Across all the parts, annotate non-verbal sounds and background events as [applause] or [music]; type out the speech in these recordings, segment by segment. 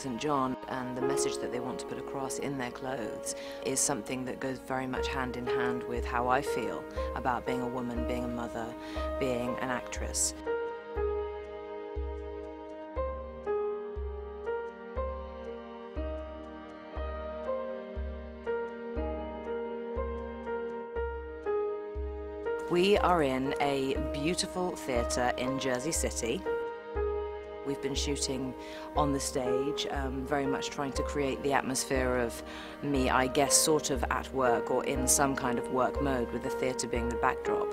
St. John and the message that they want to put across in their clothes is something that goes very much hand in hand with how I feel about being a woman, being a mother, being an actress. We are in a beautiful theatre in Jersey City. We've been shooting on the stage, um, very much trying to create the atmosphere of me, I guess, sort of at work or in some kind of work mode with the theatre being the backdrop.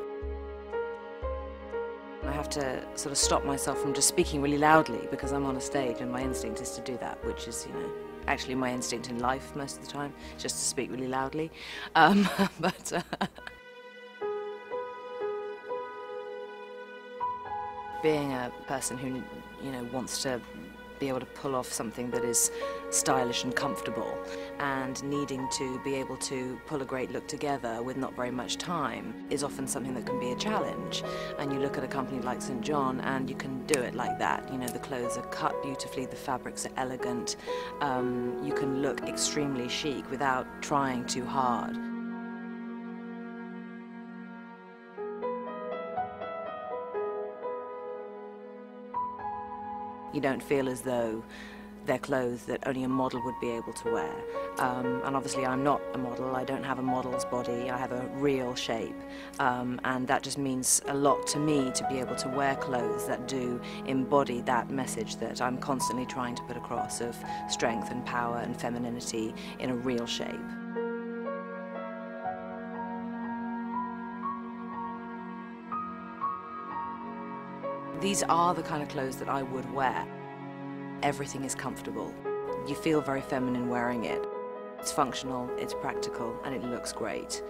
I have to sort of stop myself from just speaking really loudly because I'm on a stage and my instinct is to do that, which is, you know, actually my instinct in life most of the time, just to speak really loudly. Um, [laughs] but. Uh, being a person who you know wants to be able to pull off something that is stylish and comfortable and needing to be able to pull a great look together with not very much time is often something that can be a challenge. And you look at a company like St John and you can do it like that. You know the clothes are cut beautifully the fabrics are elegant. Um, you can look extremely chic without trying too hard You don't feel as though they're clothes that only a model would be able to wear. Um, and obviously I'm not a model, I don't have a model's body, I have a real shape. Um, and that just means a lot to me to be able to wear clothes that do embody that message that I'm constantly trying to put across of strength and power and femininity in a real shape. These are the kind of clothes that I would wear. Everything is comfortable. You feel very feminine wearing it. It's functional, it's practical, and it looks great.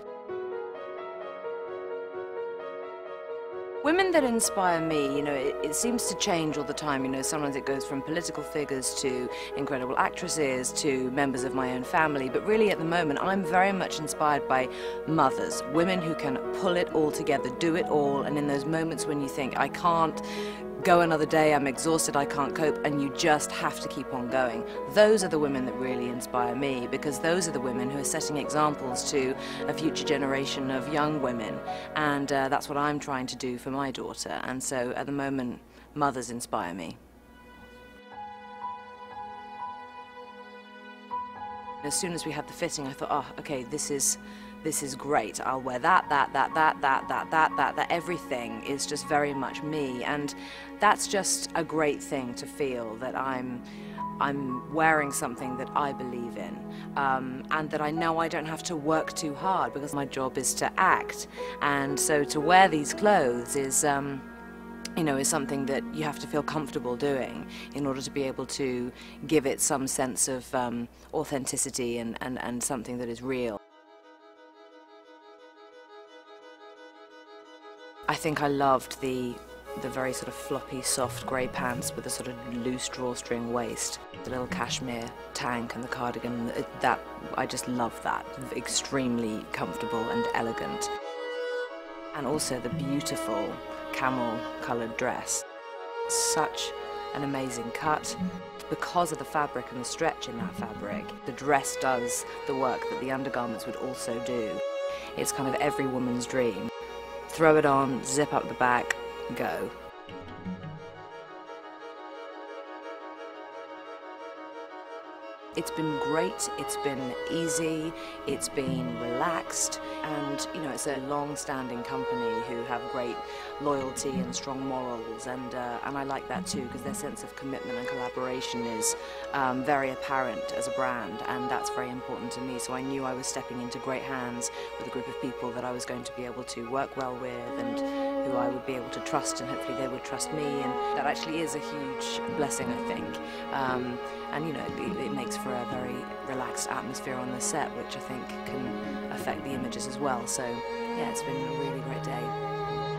Women that inspire me, you know, it, it, seems to change all the time. You know, sometimes it goes from political figures to incredible actresses to members of my own family. But really, at the moment, I'm very much inspired by mothers, women who can pull it all together, do it all. And in those moments when you think, I can't go another day, I'm exhausted, I can't cope, and you just have to keep on going. Those are the women that really inspire me because those are the women who are setting examples to a future generation of young women, and uh, that's what I'm trying to do for my daughter. And so at the moment, mothers inspire me. As soon as we had the fitting, I thought, oh, okay, this is this is great. I'll wear that, that, that, that, that, that, that, that, that. Everything is just very much me. And that's just a great thing to feel that I'm I'm wearing something that I believe in um, and that I know I don't have to work too hard because my job is to act. And so to wear these clothes is, um, you know, is something that you have to feel comfortable doing in order to be able to give it some sense of um, authenticity and, and, and something that is real. I think I loved the the very sort of floppy, soft grey pants with a sort of loose drawstring waist, the little cashmere tank and the cardigan. Uh, that I just love that. Extremely comfortable and elegant. And also the beautiful camel-coloured dress. Such an amazing cut. Because of the fabric and the stretch in that fabric, the dress does the work that the undergarments would also do. It's kind of every woman's dream throw it on, zip up the back, go. It's been great, it's been easy, it's been relaxed, and you know, it's a long-standing company who have great loyalty and strong morals, and, uh, and I like that too, because their sense of commitment and collaboration is um, very apparent as a brand, and that's very important to me, so I knew I was stepping into great hands with a group of people that I was going to be able to work well with, and who I would be able to trust, and hopefully they would trust me, and that actually is a huge blessing, I think. Um, and you know, it, it makes for a very relaxed atmosphere on the set, which I think can affect the images as well. So yeah, it's been a really great day.